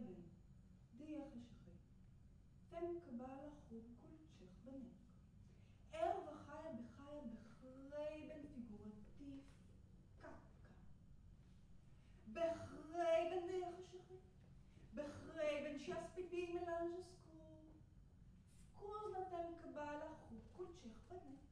ben, die חשכי. תן קבל חוב כל צ'ך בנק. ער וחיה בחיה בחרי בן פיגורטיף קפקה. בחרי בן די חשכי. בחרי בן שספידי מלנג'סקור. פקוז נתן קבל חוב כל צ'ך בנק.